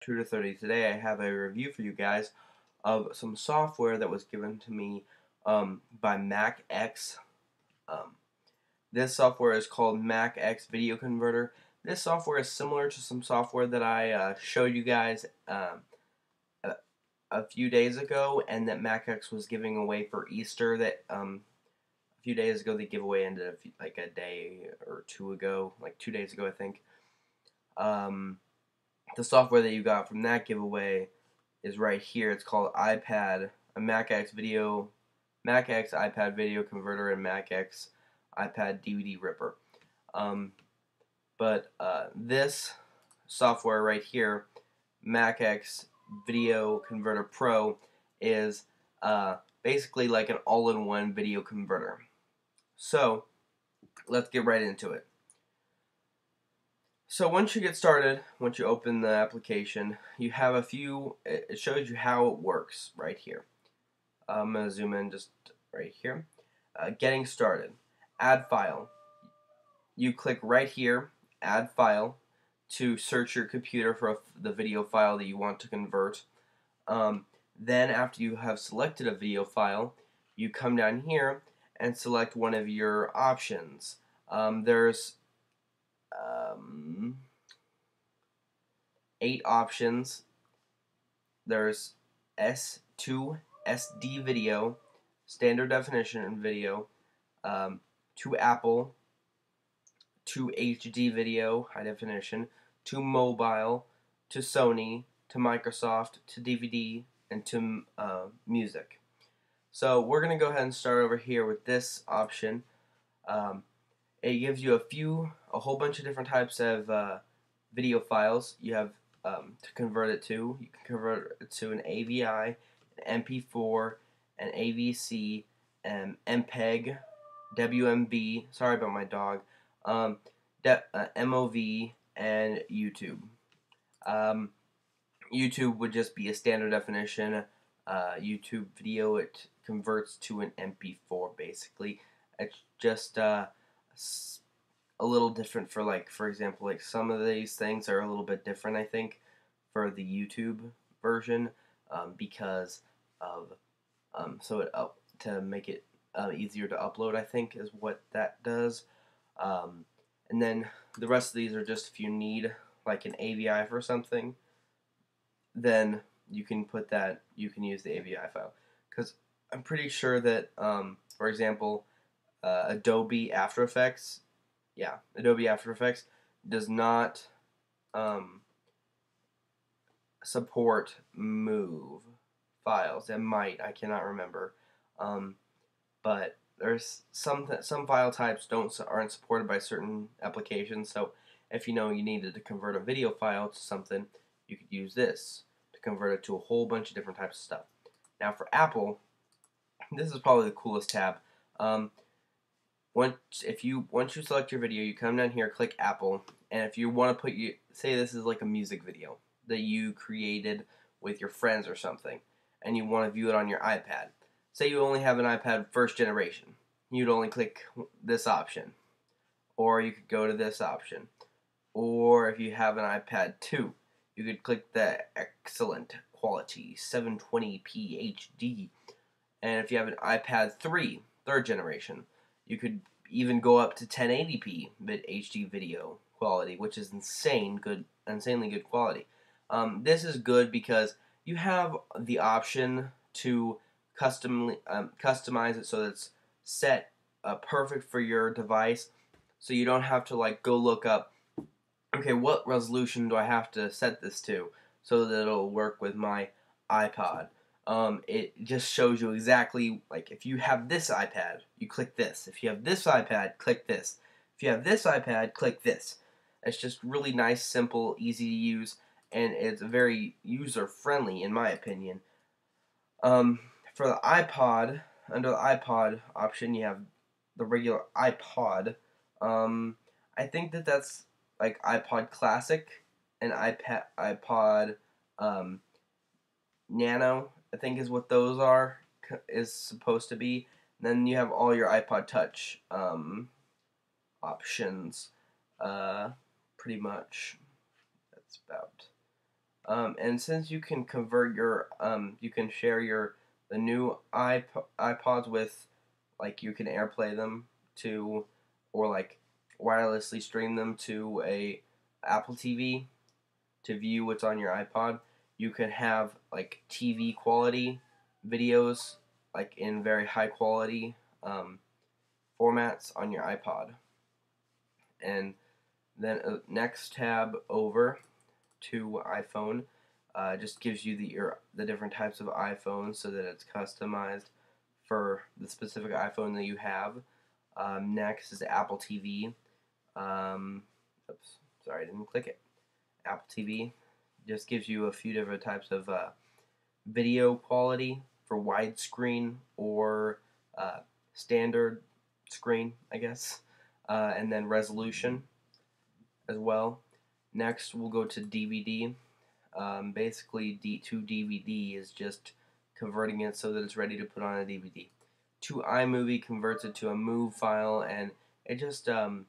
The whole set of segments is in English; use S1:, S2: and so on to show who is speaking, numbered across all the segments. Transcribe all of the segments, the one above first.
S1: True to 30. Today I have a review for you guys of some software that was given to me um, by MacX. Um, this software is called MacX Video Converter. This software is similar to some software that I uh, showed you guys um, a, a, few days ago and that MacX was giving away for Easter that um, a few days ago the giveaway ended a few, like a day or two ago, like two days ago I think. Um, the software that you got from that giveaway is right here. It's called iPad, a MacX video, MacX iPad video converter, and MacX iPad DVD ripper. Um, but uh, this software right here, MacX Video Converter Pro, is uh, basically like an all-in-one video converter. So let's get right into it. So once you get started, once you open the application, you have a few, it shows you how it works right here. I'm going to zoom in just right here. Uh, getting started. Add file. You click right here, add file, to search your computer for the video file that you want to convert. Um, then after you have selected a video file, you come down here and select one of your options. Um, there's um, eight options. There's S2 SD video, standard definition video, um, to Apple, to HD video, high definition, to mobile, to Sony, to Microsoft, to DVD, and to uh, music. So we're going to go ahead and start over here with this option. Um, it gives you a few, a whole bunch of different types of uh, video files. You have um, to convert it to. You can convert it to an AVI, an MP4, an AVC, an MPEG, WMV. Sorry about my dog. Um, uh, MOV and YouTube. Um, YouTube would just be a standard definition uh, YouTube video. It converts to an MP4 basically. It's just uh, a little different for like for example like some of these things are a little bit different I think for the YouTube version um, because of um, so it up to make it uh, easier to upload I think is what that does um, and then the rest of these are just if you need like an AVI for something then you can put that you can use the AVI file because I'm pretty sure that um, for example uh, Adobe After Effects, yeah, Adobe After Effects does not um, support move files. It might, I cannot remember, um, but there's some some file types don't aren't supported by certain applications. So if you know you needed to convert a video file to something, you could use this to convert it to a whole bunch of different types of stuff. Now for Apple, this is probably the coolest tab. Um, once if you once you select your video, you come down here, click Apple, and if you want to put you say this is like a music video that you created with your friends or something, and you want to view it on your iPad. Say you only have an iPad first generation, you'd only click this option, or you could go to this option, or if you have an iPad 2, you could click the excellent quality 720p HD, and if you have an iPad 3 third generation you could even go up to 1080p bit HD video quality, which is insane good, insanely good quality. Um, this is good because you have the option to custom um, customize it so that it's set uh, perfect for your device, so you don't have to like go look up. Okay, what resolution do I have to set this to so that it'll work with my iPod? um, it just shows you exactly like if you have this iPad, you click this. If you have this iPad, click this. If you have this iPad, click this. It's just really nice, simple, easy to use, and it's very user friendly in my opinion. Um, for the iPod, under the iPod option, you have the regular iPod. Um, I think that that's like iPod Classic and iPad iPod um, Nano I think is what those are is supposed to be. Then you have all your iPod Touch um, options, uh, pretty much. That's about. Um, and since you can convert your, um, you can share your the new iP- iPods with, like you can AirPlay them to, or like wirelessly stream them to a Apple TV to view what's on your iPod. You can have like TV quality videos, like in very high quality um, formats on your iPod. And then next tab over to iPhone uh, just gives you the your, the different types of iPhones so that it's customized for the specific iPhone that you have. Um, next is Apple TV. Um, oops, sorry, I didn't click it. Apple TV just gives you a few different types of uh, video quality for widescreen or uh, standard screen, I guess, uh, and then resolution as well. Next, we'll go to DVD. Um, basically, D to DVD is just converting it so that it's ready to put on a DVD. To iMovie converts it to a move file, and it just um,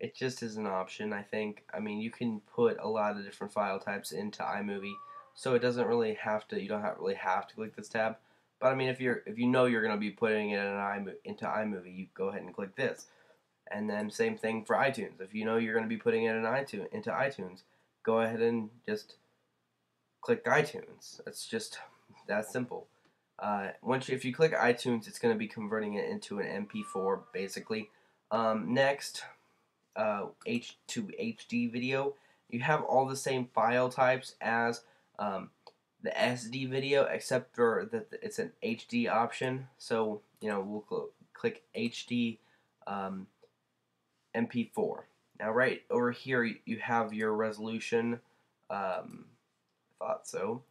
S1: it just is an option. I think. I mean, you can put a lot of different file types into iMovie, so it doesn't really have to. You don't have, really have to click this tab. But I mean, if you're if you know you're going to be putting it in into iMovie, you go ahead and click this. And then same thing for iTunes. If you know you're going to be putting it in iTunes into iTunes, go ahead and just click iTunes. It's just that simple. Uh, once you, if you click iTunes, it's going to be converting it into an MP4 basically. Um, next, uh, H to HD video. You have all the same file types as um, the SD video, except for that it's an HD option. So you know we'll cl click HD um, MP4. Now right over here you have your resolution. Um, thought so.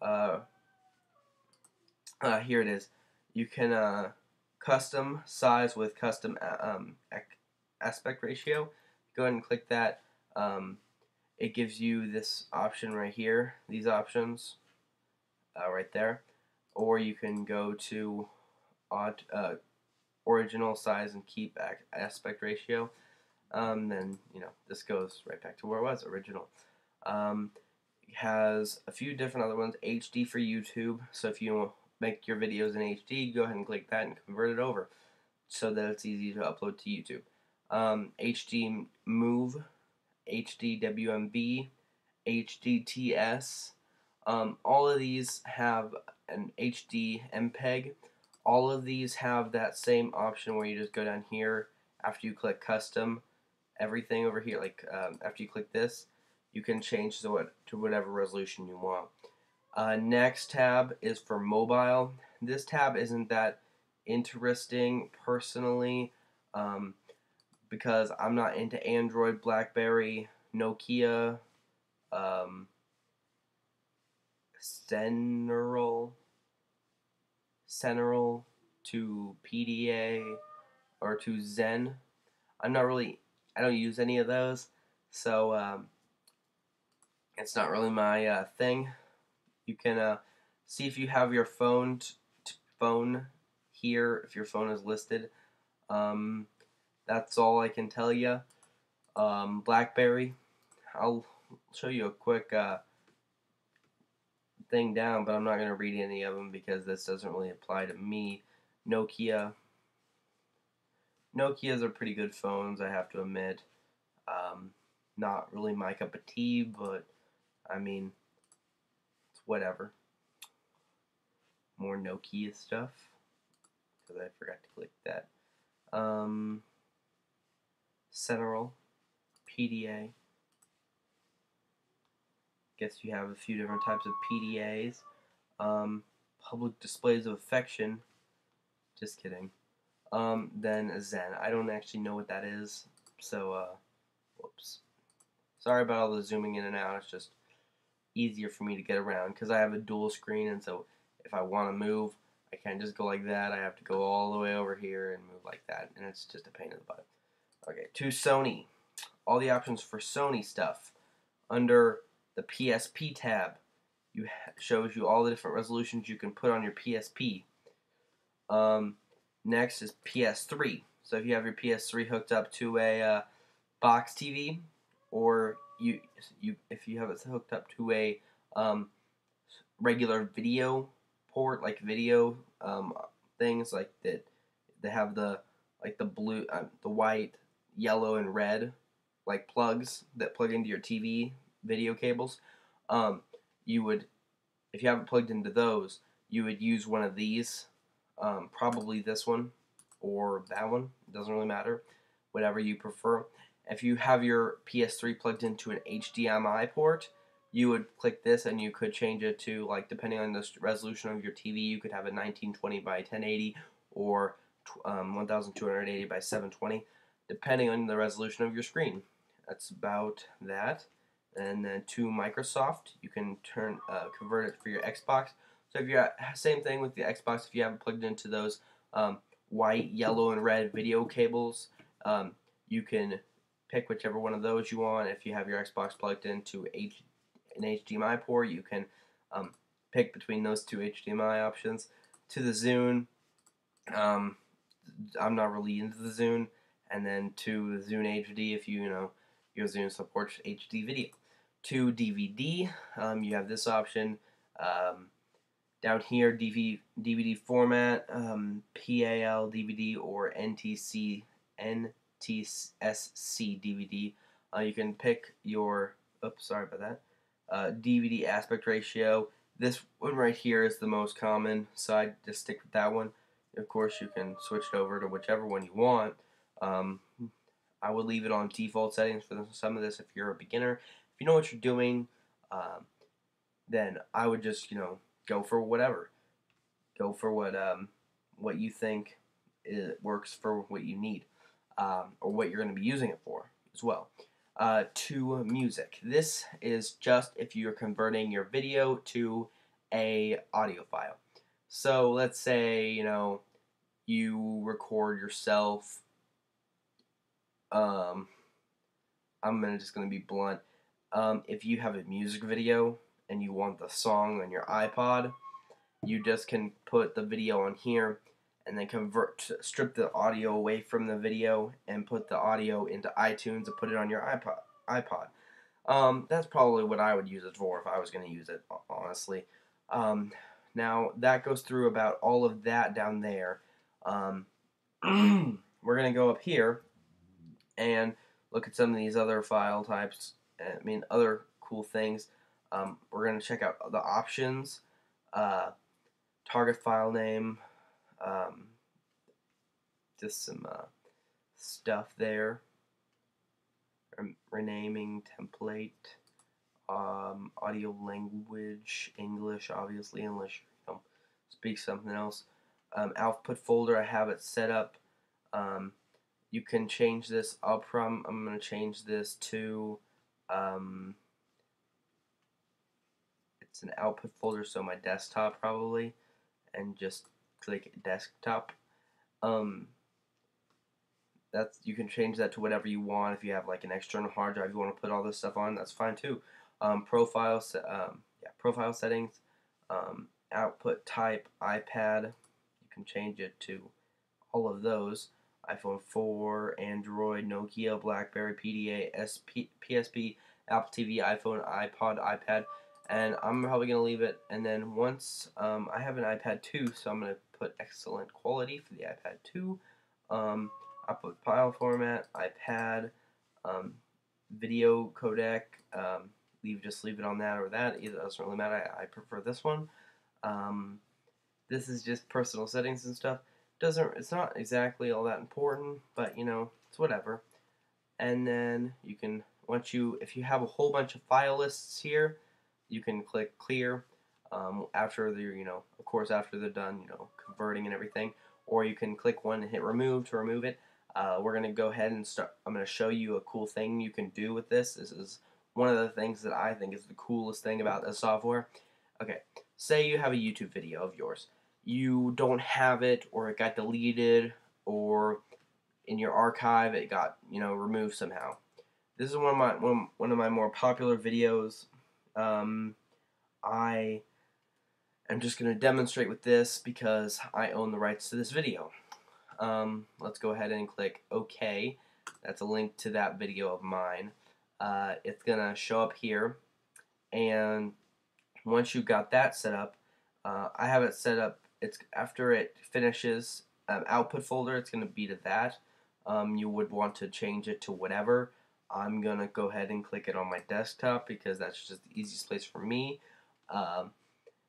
S1: Uh, uh, here it is. You can uh, custom size with custom uh, um, aspect ratio. Go ahead and click that. Um, it gives you this option right here, these options uh, right there. Or you can go to uh, original size and keep aspect ratio. Um, then, you know, this goes right back to where it was, original. Um, has a few different other ones. HD for YouTube. So if you make your videos in HD, go ahead and click that and convert it over so that it's easy to upload to YouTube. Um, HD Move, HD WMV, HDTS. Um, all of these have an HD MPEG. All of these have that same option where you just go down here after you click custom everything over here like um, after you click this you can change to, what, to whatever resolution you want. Uh, next tab is for mobile. This tab isn't that interesting personally um, because I'm not into Android, BlackBerry, Nokia, um, Central, Central to PDA or to Zen. I'm not really, I don't use any of those. So um, it's not really my uh, thing. You can uh, see if you have your phone phone here, if your phone is listed. Um, that's all I can tell you. Um, BlackBerry, I'll show you a quick uh, thing down, but I'm not going to read any of them because this doesn't really apply to me. Nokia. Nokias are pretty good phones, I have to admit. Um, not really my cup of tea, but I mean, it's whatever. More Nokia stuff. Because I forgot to click that. Um, Central, PDA. Guess you have a few different types of PDAs. Um, public displays of affection. Just kidding. Um, then Zen. I don't actually know what that is. So, uh, whoops. Sorry about all the zooming in and out. It's just easier for me to get around because I have a dual screen and so if I want to move I can't just go like that I have to go all the way over here and move like that and it's just a pain in the butt okay to Sony. All the options for Sony stuff. Under the PSP tab you shows you all the different resolutions you can put on your PSP um, next is PS3. So if you have your PS3 hooked up to a uh, box TV, or you you if you have it hooked up to a um, regular video port, like video um, things like that, they have the like the blue, uh, the white, yellow, and red like plugs that plug into your TV video cables. Um, you would, if you haven't plugged into those, you would use one of these, um, probably this one or that one. It doesn't really matter, whatever you prefer. If you have your PS3 plugged into an HDMI port, you would click this and you could change it to like depending on the resolution of your TV, you could have a 1920 by 1080 or um, 1280 by 720, depending on the resolution of your screen. That's about that. And then to Microsoft, you can turn uh, convert it for your Xbox. So if you're same thing with the Xbox, if you haven't plugged into those um, white, yellow, and red video cables, um, you can pick whichever one of those you want. If you have your Xbox plugged into H- an HDMI port, you can um, pick between those two HDMI options. To the Zune, um, I'm not really into the Zune, and then to the Zune HD, if you you know your Zune supports HD video. To DVD, um, you have this option. Um, down here, DV, DVD format, um, PAL DVD or NTC NTSC DVD. Uh, you can pick your. Oops, sorry about that. Uh, DVD aspect ratio. This one right here is the most common, so I just stick with that one. Of course, you can switch it over to whichever one you want. Um, I would leave it on default settings for some of this if you're a beginner. If you know what you're doing, um, then I would just you know go for whatever. Go for what um, what you think it works for what you need um, or what you're going to be using it for as well. Uh, to music. This is just if you're converting your video to a audio file. So let's say you know you record yourself um, I'm gonna just gonna be blunt. Um, if you have a music video and you want the song on your iPod, you just can put the video on here and then convert strip the audio away from the video and put the audio into iTunes and put it on your iPod. iPod. Um, that's probably what I would use it for if I was going to use it, honestly. Um, now that goes through about all of that down there. Um, we're going to go up here and look at some of these other file types. I mean, other cool things. Um, we're going to check out the options, uh, target file name, um, just some uh, stuff there. renaming template, um, audio language, English, obviously, unless you speak something else. Um, output folder, I have it set up. Um, you can change this. up from. I'm gonna change this to. Um, it's an output folder, so my desktop probably, and just click desktop. Um, that's you can change that to whatever you want. If you have like an external hard drive, you want to put all this stuff on, that's fine too. Um, profile, um, yeah, profile settings, um, output type, iPad. You can change it to all of those iPhone 4, Android, Nokia, BlackBerry, PDA, SP, PSP, Apple TV, iPhone, iPod, iPad, and I'm probably going to leave it. And then once um, I have an iPad 2, so I'm going to put excellent quality for the iPad 2. Um, I'll put file format, iPad, um, video codec, um, leave just leave it on that or that. It doesn't really matter. I, I prefer this one. Um, this is just personal settings and stuff doesn't it's not exactly all that important, but you know, it's whatever. And then you can once you if you have a whole bunch of file lists here, you can click clear um, after they're you know of course after they're done you know converting and everything, or you can click one and hit remove to remove it. Uh, we're gonna go ahead and start. I'm gonna show you a cool thing you can do with this. This is one of the things that I think is the coolest thing about this software. Okay, say you have a YouTube video of yours you don't have it or it got deleted or in your archive it got you know removed somehow. This is one of my one, one of my more popular videos. Um, I am just going to demonstrate with this because I own the rights to this video. um, let's go ahead and click OK. That's a link to that video of mine. Uh, it's gonna show up here, and once you've got that set up, uh, I have it set up. It's after it finishes um, output folder. It's gonna be to that. Um, you would want to change it to whatever. I'm gonna go ahead and click it on my desktop because that's just the easiest place for me. Um,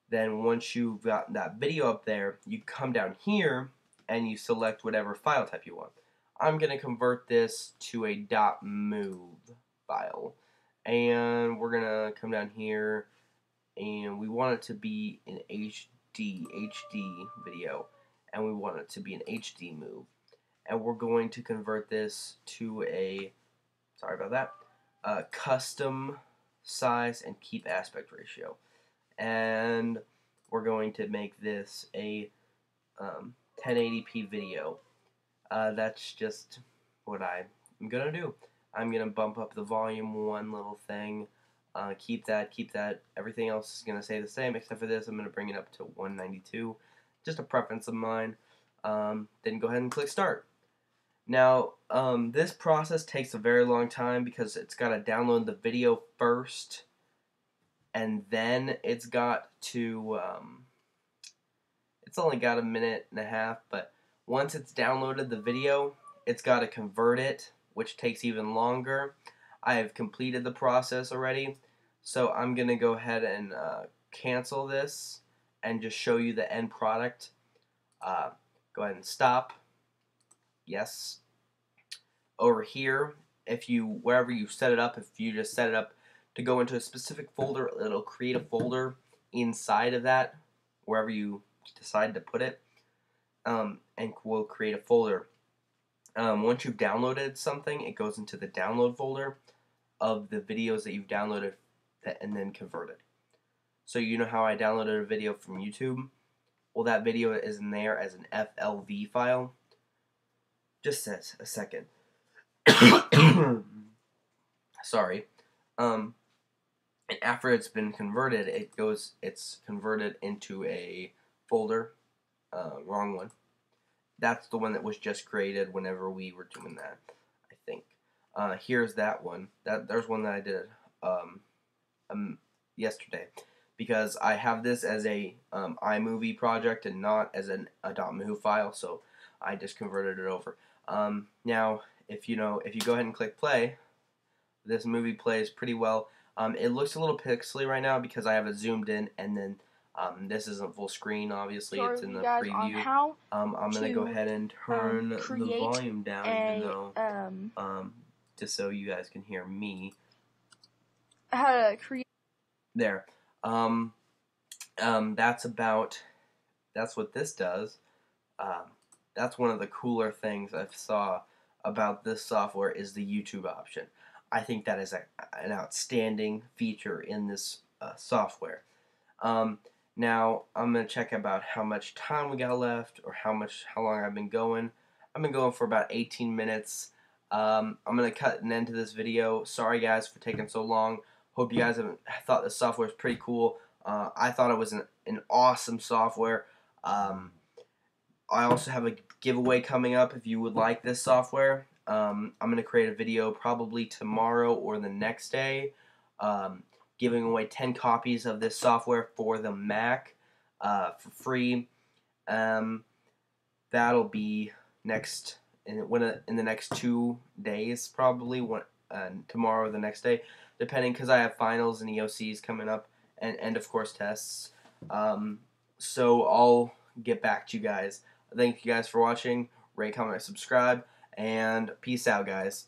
S1: then once you've got that video up there, you come down here and you select whatever file type you want. I'm going to convert this to a .move file. And we're going to come down here and we want it to be an HD, HD video. And we want it to be an HD move. And we're going to convert this to a, sorry about that, a custom size and keep aspect ratio. And we're going to make this a um, 1080p video. Uh, that's just what I'm gonna do. I'm gonna bump up the volume one little thing. Uh, keep that, keep that. Everything else is gonna stay the same except for this. I'm gonna bring it up to 192. Just a preference of mine. Um, then go ahead and click start. Now, um, this process takes a very long time because it's got to download the video first, and then it's got to um, it's only got a minute and a half, but once it's downloaded the video, it's got to convert it, which takes even longer. I have completed the process already, so I'm going to go ahead and uh, cancel this and just show you the end product. Uh, go ahead and stop. Yes. Over here, if you, wherever you set it up, if you just set it up to go into a specific folder, it'll create a folder inside of that, wherever you decide to put it, um, and we'll create a folder. Um, once you've downloaded something, it goes into the download folder of the videos that you've downloaded and then converted. So you know how I downloaded a video from YouTube? Well, that video is in there as an FLV file. Just says a second. Sorry. Um, and after it's been converted, it goes. It's converted into a folder. Uh, wrong one. That's the one that was just created whenever we were doing that, I think. Uh, here's that one. That There's one that I did um, um, yesterday. Because I have this as a um, iMovie project and not as an, .move file, so I just converted it over. Um, now, if you know, if you go ahead and click play, this movie plays pretty well. Um, it looks a little pixely right now because I have it zoomed in and then um, this isn't full screen, obviously. it's in the preview. Um, I'm gonna go ahead and um, turn the volume down, a, even though, um, um, just so you guys can hear me.
S2: How to create?
S1: There. Um, um, that's about. That's what this does. Um, that's one of the cooler things I saw about this software is the YouTube option. I think that is a, an outstanding feature in this uh, software. Um, now I'm gonna check about how much time we got left or how much how long I've been going. I've been going for about 18 minutes. Um, I'm gonna cut an end to this video. Sorry guys for taking so long. Hope you guys have thought the software is pretty cool. Uh, I thought it was an, an awesome software. Um, I also have a giveaway coming up if you would like this software. Um, I'm going to create a video probably tomorrow or the next day. Um, giving away 10 copies of this software for the Mac uh, for free. Um, that'll be next in when in the next two days probably one uh, tomorrow or the next day depending because I have finals and EOCs coming up and and of course tests. Um, so I'll get back to you guys. Thank you guys for watching. Rate, comment, subscribe, and peace out, guys.